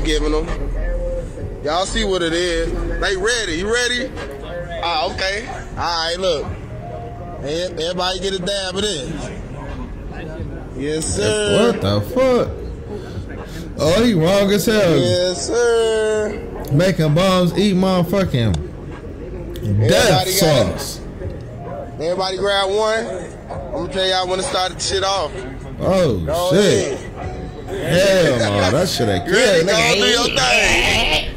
I'm giving them. Y'all see what it is. They ready. You ready? Ah, okay. All right, look. Everybody get a dab of this. Yes, sir. What the fuck? Oh, he wrong as hell. Yes, sir. Making bombs eat motherfucking death Everybody got sauce. Everybody grab one. I'm gonna tell y'all when to start the shit off. Oh Go shit. ahead. That shit ain't good. Go Nigga, do your ain't- thing.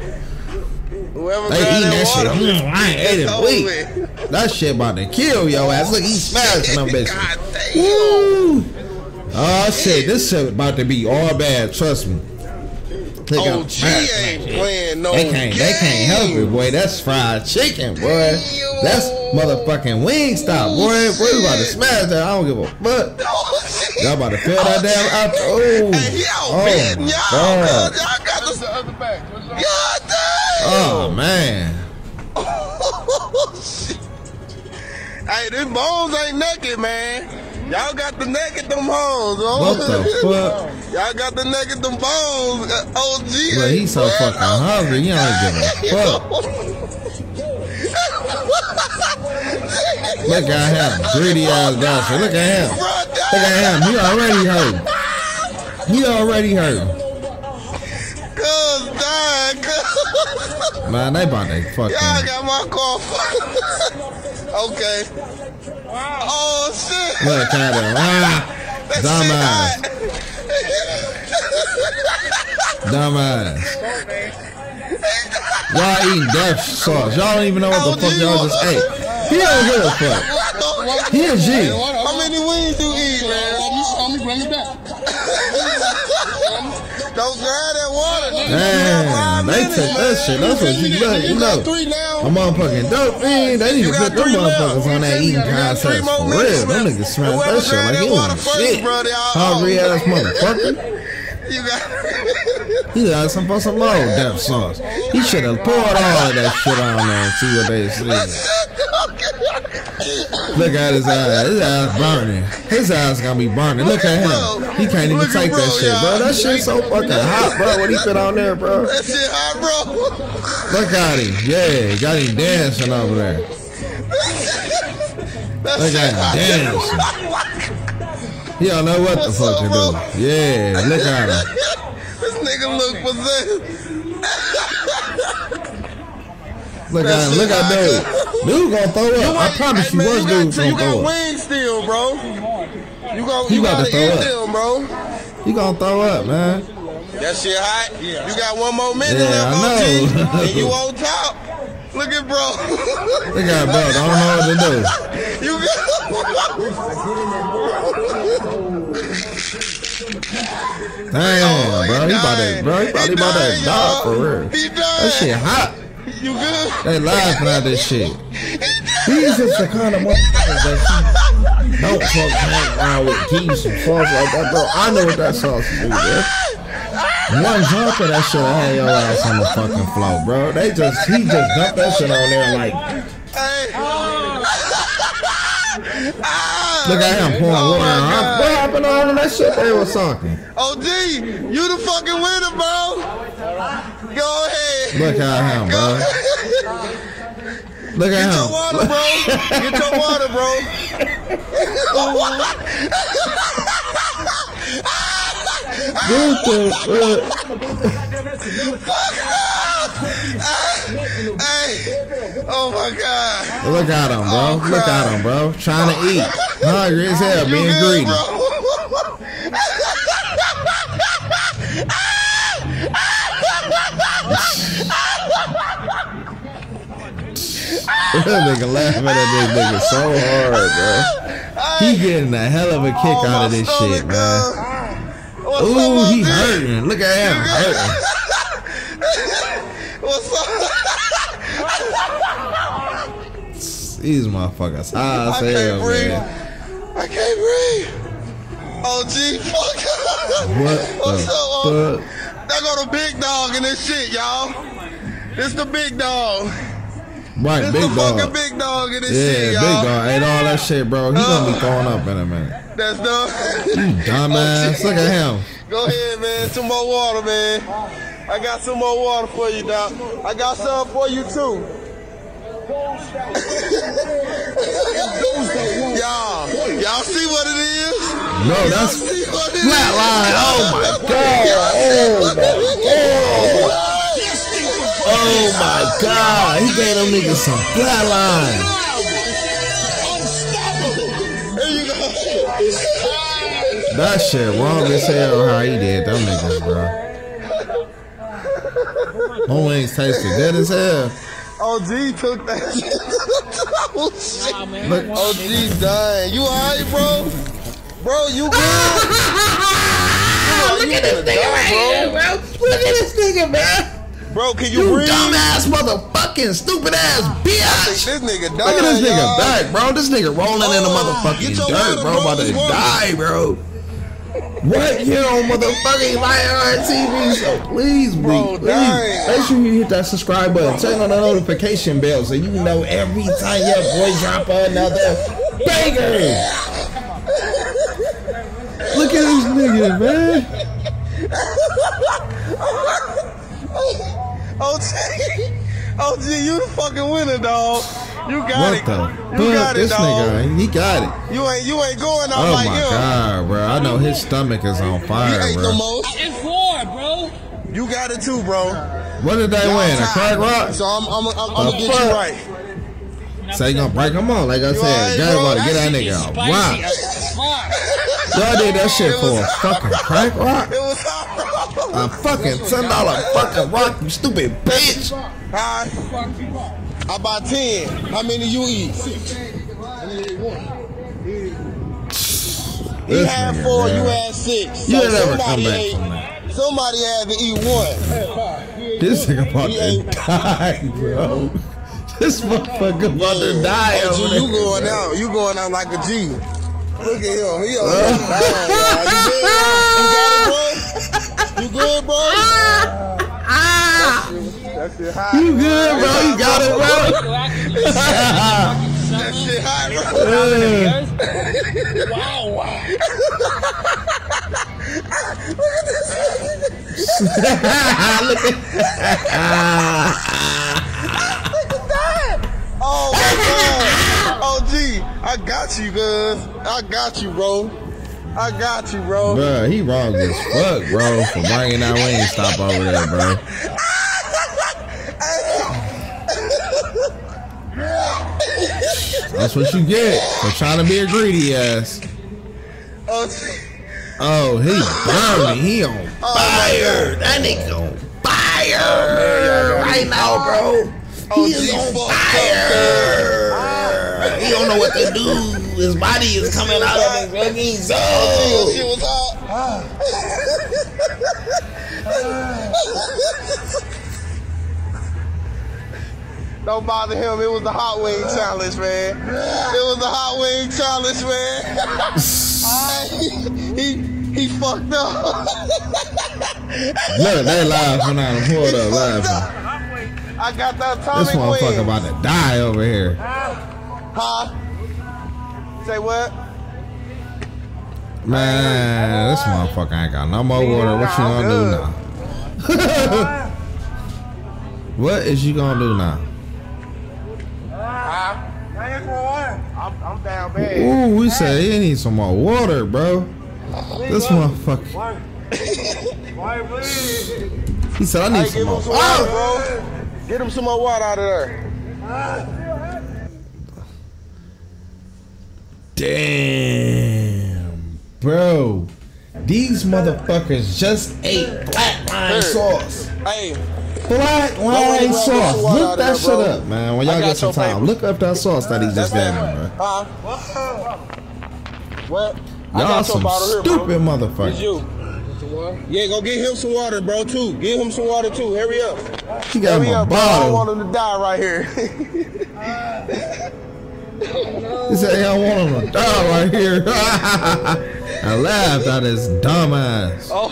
Whoever They eating that shit. Mm, I ain't ate it week. That shit about to kill your ass. Look, he smashing them bitches. Damn. Woo! Oh shit, this shit about to be all bad. Trust me. Nigga, OG ain't playing no They can't. They can't help it, boy. That's fried chicken, boy. That's motherfucking wing stop, boy. Boy, you about to smash that. I don't give a fuck. Y'all about to fill that damn out. Oh, Hey, yo, oh, man, my y'all, God. y'all got What's the. the other bag? What's the God damn. Oh man. Hey, them bones ain't naked, man. Y'all got the naked them bones, oh. What the fuck? Y'all got the naked them bones. Uh, OG. Look, ain't he's so playing fucking no- hungry. He don't give a fuck. Look at him, greedy ass bastard. Look at him. Look at him. He already hurt. He already hurt. Cuz dying. Man, they about to Y'all fucking. got my car. okay. Oh shit. Look at him. Ah, That dumbass. Dumbass. Y'all eating death sauce. Y'all don't even know what the fuck y'all just ate. He don't give a fuck. He a G. How many wings you eat, man? Let me, let me bring it back. Don't grab that water. nigga. Damn, they minutes, took that shit. That's what you look. You You know. three now. A motherfucking dope fiend. They need to put them three motherfuckers on that eating You got three contest for real. Them niggas smash that shit like that he want shit. brother, y'all Hungry off. ass motherfucker. You got. He got some for some more death sauce. He should have poured all of that shit on there and see what they see. Look at his eyes. His eyes burning. His eyes gonna be burning. Look at him. He can't even take that shit, bro. That shit so fucking hot, bro. What he put on there, bro? That shit hot, bro. Look at him. Yeah, got him dancing over there. Look at him dancing. He don't know what the fuck to do. Yeah, look at him. This nigga look possessed. Look at him. Look at dude. Dude gonna throw up. I promise hey, you, man, one you dude got, you gonna throw got up. wings still, bro. You gon' He you about gotta to throw up. them, bro. He gonna throw up, man. That shit hot. You got one more minute Yeah, left, OG, and you on top. Look at bro. Look at bro. I don't know what to do. you Damn, bro. He about to, bro. He probably about to die for real. That shit hot. You good? They laughing at this shit. These is the kind of motherfuckers that don't fuck around with. Give and sauce like that, bro. I know what that sauce do, bro. One jump of that shit, I had your ass on the fucking floor, bro. They just, he just dumped that shit on there like, Hey. Look at him pouring Oh water. God. What happened on that shit they was talking? OG, you the fucking winner, bro. Go ahead. Look at him, bro. Look at Get your him. water, bro. Get your water, bro. Hey. Oh my God. Look at him, bro. Oh, Look at him, bro. Trying to eat. Hungry as hell, being greedy. That nigga laughing at this nigga so hard, bro. He getting a hell of a kick Oh, out of this shit, man. What's Ooh, up, he hurting. Look at him hurting. What's up? These motherfuckers high I as can't breathe. man. I can't breathe. OG, fuck. What What's up, fuck? There go the big dog in this shit, y'all. This the big dog. Right, This big dog. big dog in this Yeah, shit, big y'all. dog. Ate all that shit, bro. He gonna be uh, throwing up in a minute. That's the Dumbass. Look at him. Go ahead, man. Some more water, man. I got some more water for you, Doc. I got some for you too. y'all, y'all see what it is? No, that's see what it is? flatline. Oh my god. Oh my god. He gave them niggas some flatline. Here you go. That shit wrong as hell how he did them niggas, bro. My wings tasted good as hell. OG took that shit. oh, shit. Nah, man. Look, OG dying. You alright, bro? Bro, you good? Look at this nigga right here, bro. Look at this nigga, man. Bro, can you, You breathe? dumbass motherfucking stupid ass bitch. This nigga dying. Look at this nigga y'all. back, bro. This nigga rolling in the Oh, motherfucking dirt, bro. About to die, bro. Right here on motherfucking Lion TV. So please, Bro, bro, please, dang. make sure you hit that subscribe button. Turn on the notification bell so you know every time your boy drop another banger. Look at this nigga, man. Oh, oh, OG, OG, you the fucking winner, dog. You got What it. the you fuck? got it, This dog. nigga, he got it. You ain't you ain't going out Oh like my god, bro. I know his stomach is on You fire, ain't the bro. most. It's four, bro. You got it too, bro. What did they Y'all win? A tied. crack rock? So I'm I'm I'm, I'm gonna get you right. So you gonna break him on? Like I You said, alright, Jay bro? about to get that nigga out. spicy Wow. as. Y'all did that shit It for a was- fucking crack rock? It was hot, bro. A fucking ten dollar fucking rock, you stupid bitch. Hi. I bought ten. How many you eat? He had four, you had six. You So never come somebody back ate- from that. Somebody had to eat one. This nigga about to die, bro. This motherfucker about to die Oh, over you going out. You going out like a G. Look at him. He over there dying. You? You got it, bro? You good, bro? Ah. That shit ah. hot. You good, bro? You got it, bro? That shit hot, bro. wow, wow. Oh my god. Oh G, I got you, cuz. I got you, bro. I got you, bro. Bro, he wrong as fuck, bro, for bringing that wing stop over there, bro. That's what you get for trying to be a greedy ass. Oh. Oh, he burning. He on oh, fire. That nigga on fire oh, right now, bro. Oh, He is on fuck fire. He don't know what to do. His body is coming out of his fucking That soul. shit was hot. Don't bother him. It was the hot wing challenge, man. It was the hot wing challenge, man. he he fucked up. Look, they laughing at him. Hold up, laughing. I got that atomic This motherfucker about to die over here. Huh? Say what? Man, this motherfucker ain't got no more water. What you gonna do now? what is you gonna do now? I'm, I'm down bad. Ooh, we said he need some more water, bro. This motherfucker. He said I Hey, need some more. water, Oh! bro. Get him some more water out of there. Damn, bro. These motherfuckers just ate black line sauce. Hey, Black line ahead, sauce. Look that shit up, man. When y'all get some time, look up that sauce that he just gave me, bro. huh? What? Y'all some stupid motherfuckers. you. Yeah, go get him some water, bro, too. Get him some water, too. Hurry up. He got Hurry him a up, bro. I don't want him to die right here. He said, "Hey, I want him to die right here." I laughed at his dumb ass. oh.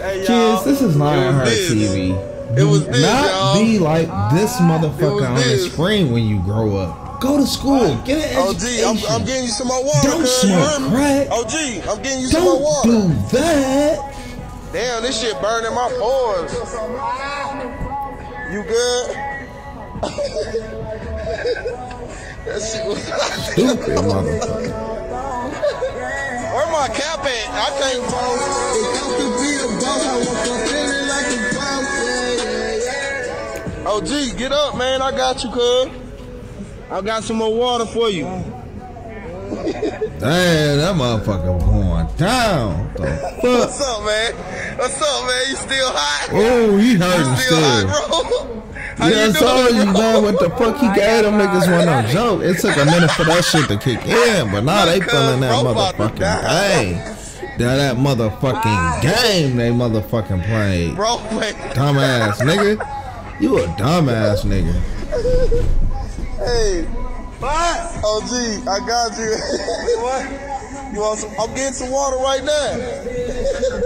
hey. Kids, this is not It was her this. TV. It was Do this, not y'all. be like this ah. motherfucker on the this. screen when you grow up. Go to school. Get an Oh, education. G, I'm, I'm getting you some more water. Don't cuz, you smoke heard me? crack. Oh, G, I'm getting you some more water. Don't water. do that. Damn, this shit burning my pores. You good? that shit was Stupid motherfucker. Where my cap at? I can't find Oh, G, get up, man. I got you, cuz. I got some more water for you. Damn, that motherfucker going down. The fuck? What's up, man? What's up, man? You still hot? Oh, he You still still. hot, bro? How Yeah, I you saw doing, you, bro? man. What the fuck he gave them niggas one no joke. It took a minute for that shit to kick in, but now they feeling that Bro, about to motherfucking die. game. That that motherfucking game they motherfucking played. Bro, man. Dumbass nigga. You a dumbass nigga. Hey. What? Oh, G, I got you. what? You want some? I'm getting some water right now.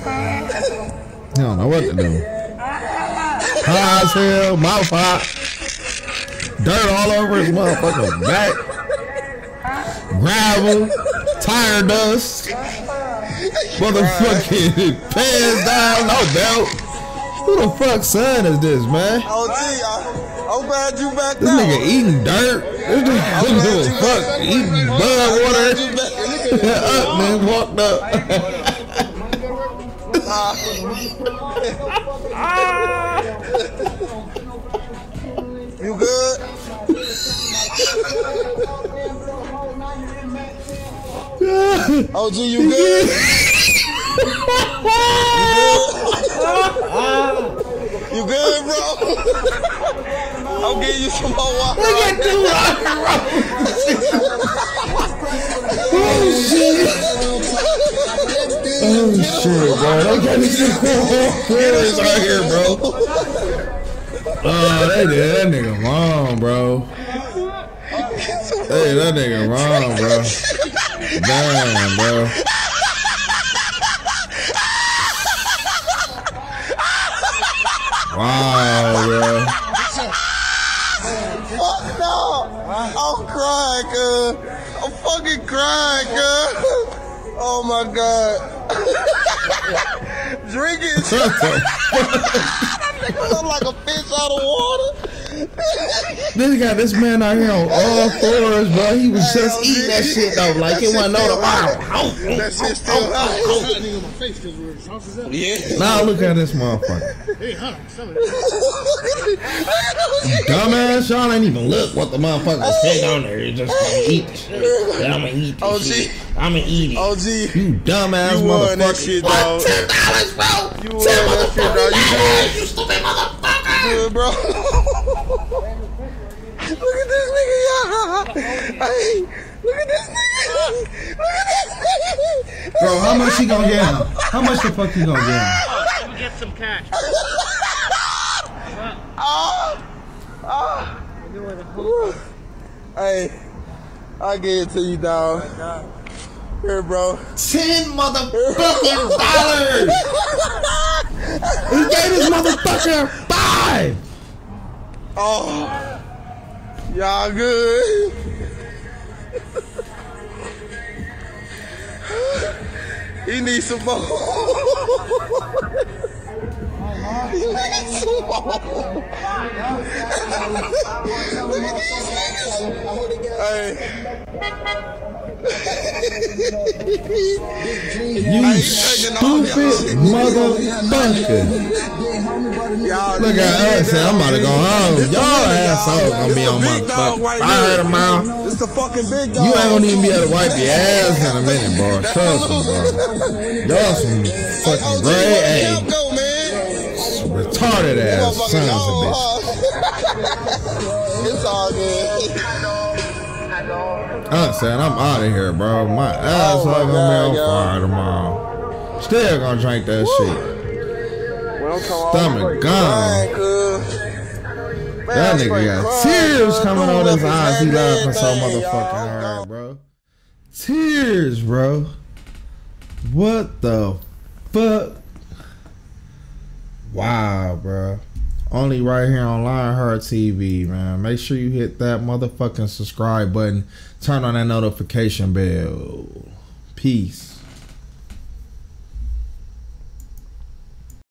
He don't know what to do. High as hell, mouth hot. Dirt all over his motherfucking back. Gravel, tire dust. Motherfucking pants down, no belt. Who the fuck son is this, man? I, I'm glad you back This out. nigga eating dirt. This nigga don't give a fuck. Eating bud water. Up, man. Walked up. Ah. You good? Oh, G, you good? You good, bro? I'm getting you some more water. right now. Oh shit, Oh, bro. Don't get me some critters out here, bro. Oh, they did that nigga wrong, bro. Hey, that nigga wrong, bro. Damn, bro. Wow, bro. Fuck no! I'm crying, cuz. I'm fucking crying, cuz. Oh my god. Drink it. I'm like a fish out of water. This got this man out here on all fours, bro. He was just eating that shit though, like it wasn't no wow. That shit still hot. That nigga in my face because we're sauces up. Yeah. Now look at this motherfucker. Hey, huh? Some of Dumbass, y'all ain't even look what the motherfucker said on there. You just gonna eat the shit. Yeah, I'm gonna eat this Oh, shit. gee. I'm gonna eat it. OG. You dumbass You won that motherfucker. shit, dog. Ten dollars, bro. You won that shit, dog. You good? You stupid motherfucker. good, bro. look at this nigga, y'all. Hey, look at this nigga. Look at this nigga. Bro, how much he gonna get him? How much the fuck he gonna get him? We'll get some cash. Ah, ah. Hey, I give it to you, dog. Here, bro. Ten motherfucking dollars. He gave this motherfucker five. Oh, y'all good? he needs some more. he needs some more. Look at these niggas. Hey. You stupid motherfucker. Y'all Look at us, I'm about to go home. Y'all assholes gonna be on my fucking fire tomorrow. It's the fucking big dog. You ain't gonna even be able to wipe your ass in a minute, bro. Trust me, bro. Y'all some fucking gray, man. retarded ass sons of bitches. it's all good. Uh, I'm saying I'm out of here, bro. My ass Oh my gonna be on fire tomorrow. Still gonna drink that shit. I'm Stomach gone. Man, That nigga got crying, tears coming out his eyes. He laughing so motherfucking hard, bro. Tears, bro. What the fuck? Wow, bro. Only right here on Lionheart TV, man. Make sure you hit that motherfucking subscribe button. Turn on that notification bell. Peace.